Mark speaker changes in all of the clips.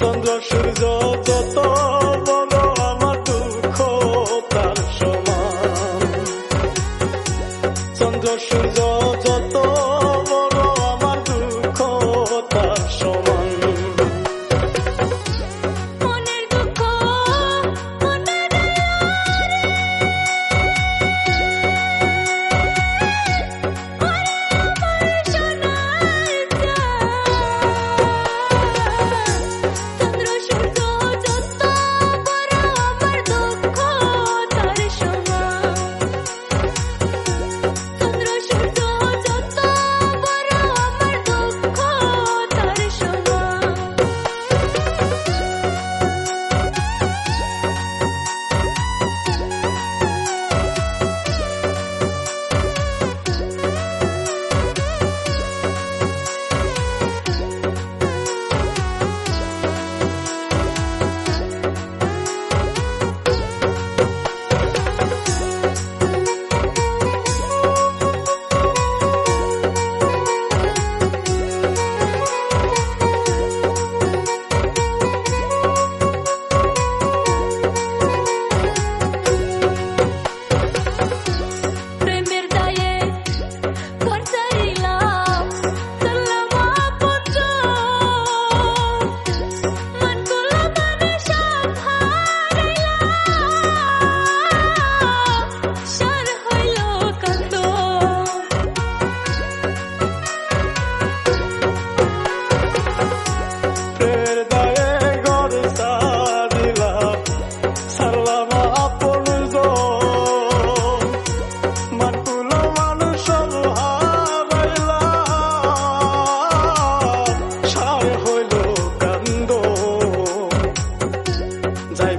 Speaker 1: চন্দ্র সূর্য যত বলো আমার দুঃখ তার সমান। চন্দ্র সূর্য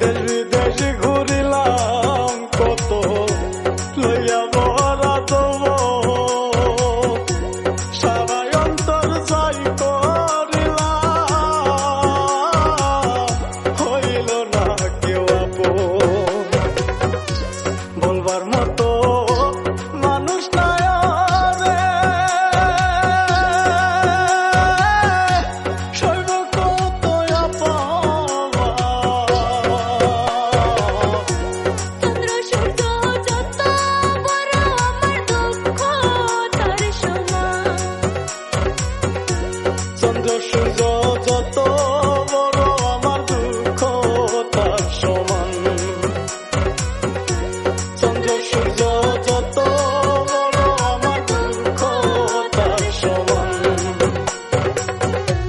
Speaker 1: দেশ বিদেশে ঘুরিলাম, কত লইয়া বহরা তব। সারা অন্তর চাই করিলাম, হইল না কেউ বলবার মতো